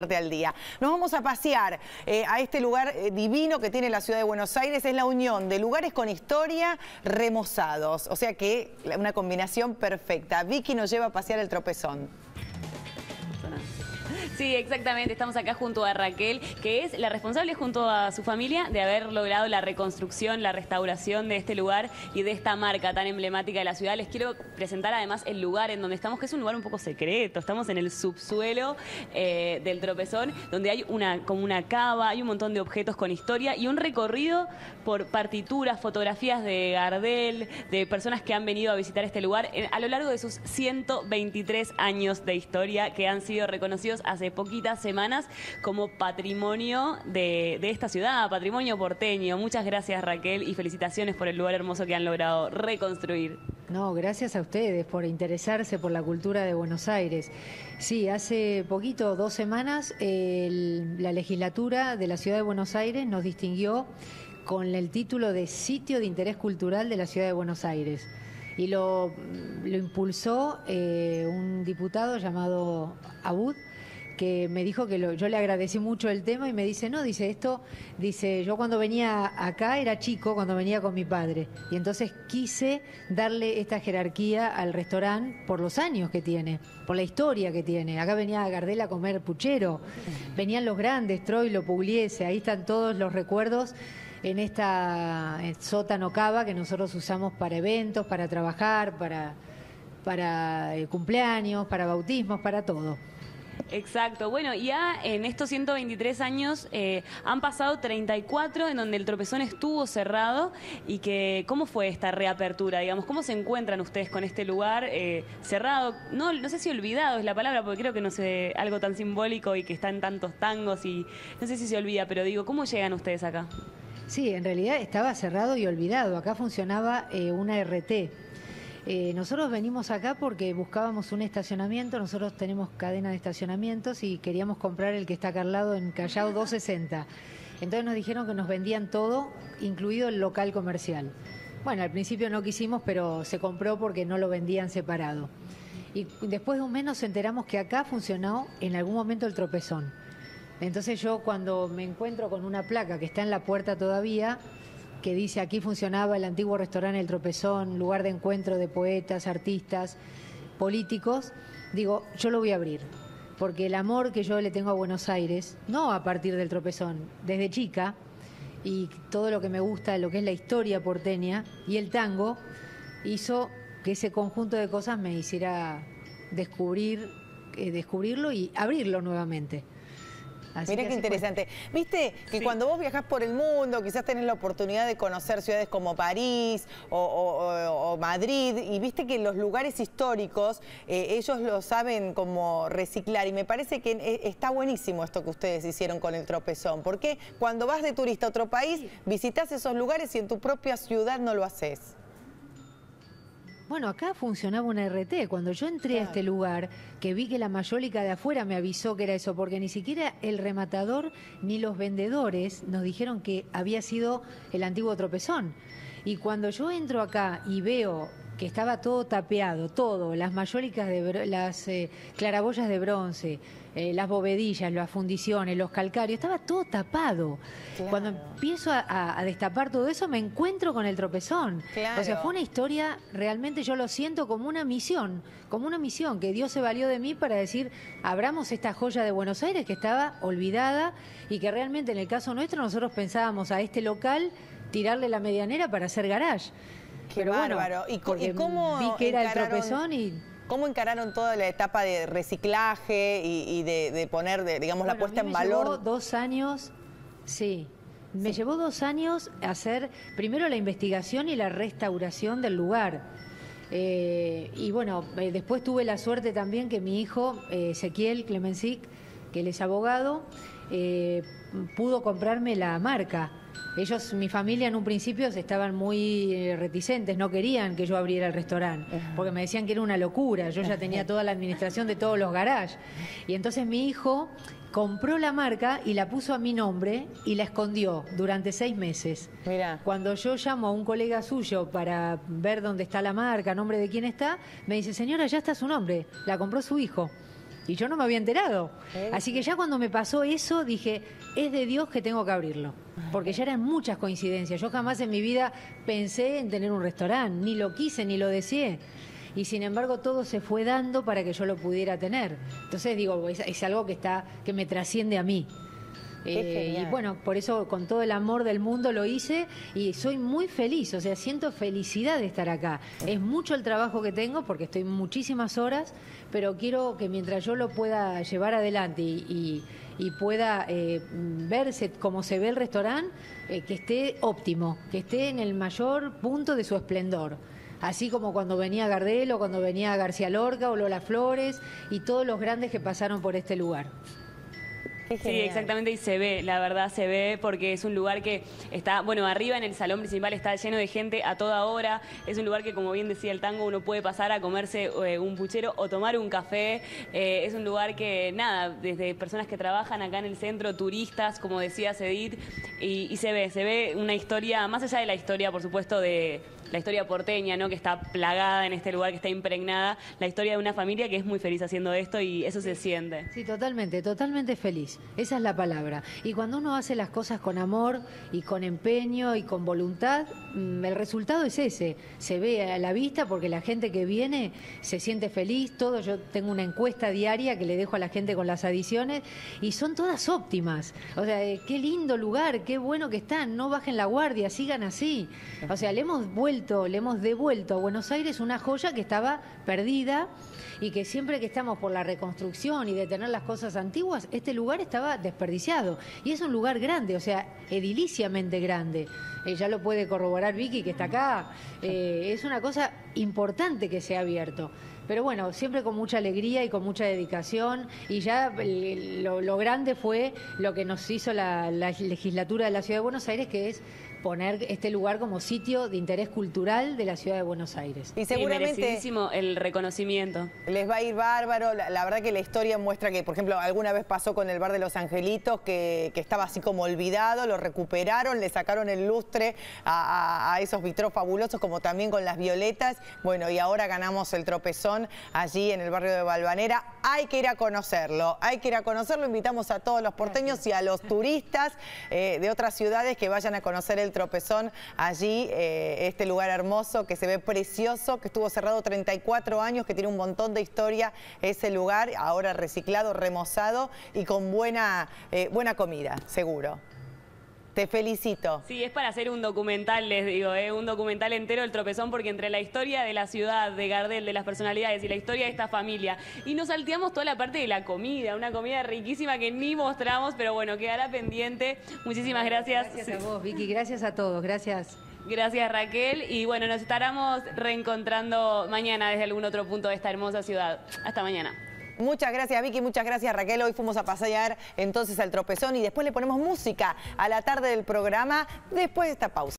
al día. Nos vamos a pasear eh, a este lugar eh, divino que tiene la ciudad de Buenos Aires. Es la unión de lugares con historia remozados. O sea que una combinación perfecta. Vicky nos lleva a pasear el tropezón. Sí, exactamente. Estamos acá junto a Raquel, que es la responsable junto a su familia de haber logrado la reconstrucción, la restauración de este lugar y de esta marca tan emblemática de la ciudad. Les quiero presentar además el lugar en donde estamos, que es un lugar un poco secreto. Estamos en el subsuelo eh, del tropezón, donde hay una, como una cava, hay un montón de objetos con historia y un recorrido por partituras, fotografías de Gardel, de personas que han venido a visitar este lugar eh, a lo largo de sus 123 años de historia que han sido reconocidos hace poquitas semanas como patrimonio de, esta ciudad, patrimonio porteño. Muchas gracias Raquel y felicitaciones por el lugar hermoso que han logrado reconstruir. No, gracias a ustedes por interesarse por la cultura de Buenos Aires. Sí, hace poquito, dos semanas, la legislatura de la ciudad de Buenos Aires nos distinguió con el título de Sitio de Interés Cultural de la ciudad de Buenos Aires y lo, impulsó eh, un diputado llamado Abud, que me dijo que yo le agradecí mucho el tema y me dice, no, dice esto, dice, yo cuando venía acá era chico, cuando venía con mi padre, y entonces quise darle esta jerarquía al restaurante por los años que tiene, por la historia que tiene. Acá venía Gardel a comer puchero, venían los grandes, Troilo, Pugliese, ahí están todos los recuerdos en esta sótano cava que nosotros usamos para eventos, para trabajar, para, para eh, cumpleaños, para bautismos, para todo. Exacto. Bueno, ya en estos 123 años eh, han pasado 34 en donde el tropezón estuvo cerrado y que cómo fue esta reapertura, digamos, cómo se encuentran ustedes con este lugar eh, cerrado, no, no sé si olvidado es la palabra, porque creo que no sé, algo tan simbólico y que está en tantos tangos y no sé si se olvida, pero digo, ¿cómo llegan ustedes acá? Sí, en realidad estaba cerrado y olvidado. Acá funcionaba eh, una RT eh, nosotros venimos acá porque buscábamos un estacionamiento, nosotros tenemos cadena de estacionamientos y queríamos comprar el que está acá al lado en Callao 260. Entonces nos dijeron que nos vendían todo, incluido el local comercial. Bueno, al principio no quisimos, pero se compró porque no lo vendían separado. Y después de un mes nos enteramos que acá funcionó en algún momento el tropezón. Entonces yo cuando me encuentro con una placa que está en la puerta todavía, que dice aquí funcionaba el antiguo restaurante El Tropezón, lugar de encuentro de poetas, artistas, políticos, digo, yo lo voy a abrir. Porque el amor que yo le tengo a Buenos Aires, no a partir del tropezón, desde chica, y todo lo que me gusta, lo que es la historia porteña y el tango, hizo que ese conjunto de cosas me hiciera descubrir, eh, descubrirlo y abrirlo nuevamente. Mira qué interesante. Viste que cuando vos viajás por el mundo, quizás tenés la oportunidad de conocer ciudades como París o, Madrid, y viste que los lugares históricos eh, ellos lo saben como reciclar. Y me parece que eh, está buenísimo esto que ustedes hicieron con el tropezón, porque cuando vas de turista a otro país, visitas esos lugares y en tu propia ciudad no lo haces. Bueno, acá funcionaba una RT. Cuando yo entré a este lugar, que vi que la mayólica de afuera me avisó que era eso, porque ni siquiera el rematador ni los vendedores nos dijeron que había sido el antiguo tropezón. Y cuando yo entro acá y veo que estaba todo tapeado, todo, las mayólicas de las eh, claraboyas de bronce, eh, las bovedillas, las fundiciones, los calcarios, estaba todo tapado. Cuando empiezo a, destapar todo eso, me encuentro con el tropezón. O sea, fue una historia, realmente yo lo siento como una misión, como una misión, que Dios se valió de mí para decir, abramos esta joya de Buenos Aires que estaba olvidada y que realmente en el caso nuestro nosotros pensábamos a este local tirarle la medianera para hacer garage. Pero bárbaro. ¿Y, cómo vi que era el tropezón y ¿Cómo encararon toda la etapa de reciclaje y, de, poner, digamos, la puesta en valor? Llevó dos años, sí. Me llevó dos años hacer primero la investigación y la restauración del lugar. Eh, y bueno, eh, después tuve la suerte también que mi hijo, eh, Ezequiel Clemensic, que él es abogado, pudo comprarme la marca. Ellos, mi familia en un principio estaban muy eh, reticentes, no querían que yo abriera el restaurante, porque me decían que era una locura, yo ya tenía toda la administración de todos los garages. Y entonces mi hijo compró la marca y la puso a mi nombre y la escondió durante seis meses. Cuando yo llamo a un colega suyo para ver dónde está la marca, nombre de quién está, me dice, señora, ya está su nombre, la compró su hijo. Y yo no me había enterado. Así que ya cuando me pasó eso, dije, es de Dios que tengo que abrirlo. Porque ya eran muchas coincidencias. Yo jamás en mi vida pensé en tener un restaurante, ni lo quise, ni lo deseé y sin embargo todo se fue dando para que yo lo pudiera tener. Entonces digo, es, algo que está que me trasciende a mí. Eh, y bueno, por eso con todo el amor del mundo lo hice y soy muy feliz, o sea, siento felicidad de estar acá. Es mucho el trabajo que tengo porque estoy muchísimas horas, pero quiero que mientras yo lo pueda llevar adelante y, pueda eh, verse como se ve el restaurante, eh, que esté óptimo, que esté en el mayor punto de su esplendor así como cuando venía Gardel o cuando venía García Lorca o Lola Flores y todos los grandes que pasaron por este lugar. Sí, exactamente, y se ve, la verdad se ve, porque es un lugar que está, bueno, arriba en el salón principal está lleno de gente a toda hora, es un lugar que, como bien decía el tango, uno puede pasar a comerse eh, un puchero o tomar un café, eh, es un lugar que, nada, desde personas que trabajan acá en el centro, turistas, como decía Cedit, y se ve, se ve una historia, más allá de la historia, por supuesto, de la historia porteña, ¿no? que está plagada en este lugar, que está impregnada, la historia de una familia que es muy feliz haciendo esto y eso se siente. Sí, totalmente, totalmente feliz. Esa es la palabra. Y cuando uno hace las cosas con amor y con empeño y con voluntad, mm, el resultado es ese. Se ve a la vista porque la gente que viene se siente feliz, todo. Yo tengo una encuesta diaria que le dejo a la gente con las adiciones y son todas óptimas. O sea, eh, qué lindo lugar, qué bueno que están, no bajen la guardia, sigan así. O sea, le hemos vuelto le hemos devuelto a Buenos Aires una joya que estaba perdida y que siempre que estamos por la reconstrucción y de tener las cosas antiguas, este lugar estaba desperdiciado. Y es un lugar grande, o sea, ediliciamente grande. Eh, ya lo puede corroborar Vicky, que está acá. Eh, es una cosa importante que se ha abierto. Pero bueno, siempre con mucha alegría y con mucha dedicación. Y ya lo, grande fue lo que nos hizo la, la legislatura de la Ciudad de Buenos Aires, que es poner este lugar como sitio de interés cultural de la ciudad de Buenos Aires. Y seguramente el reconocimiento. Les va a ir bárbaro. La, verdad que la historia muestra que, por ejemplo, alguna vez pasó con el bar de los Angelitos, que, estaba así como olvidado, lo recuperaron, le sacaron el lustre a, esos vitros fabulosos, como también con las violetas. Bueno, y ahora ganamos el tropezón allí en el barrio de Balvanera. Hay que ir a conocerlo, hay que ir a conocerlo. Invitamos a todos los porteños y a los turistas eh, de otras ciudades que vayan a conocer el tropezón allí, eh, este lugar hermoso que se ve precioso, que estuvo cerrado 34 años, que tiene un montón de historia ese lugar, ahora reciclado, remozado y con buena, eh, buena comida, seguro. Te felicito. Sí, es para hacer un documental, les digo, ¿eh? un documental entero del tropezón, porque entre la historia de la ciudad, de Gardel, de las personalidades y la historia de esta familia, y nos salteamos toda la parte de la comida, una comida riquísima que ni mostramos, pero bueno, quedará pendiente. Muchísimas gracias. Gracias a vos, Vicky, gracias a todos, gracias. Gracias Raquel y bueno, nos estaremos reencontrando mañana desde algún otro punto de esta hermosa ciudad. Hasta mañana. Muchas gracias Vicky, muchas gracias Raquel. Hoy fuimos a pasear entonces al tropezón y después le ponemos música a la tarde del programa después de esta pausa.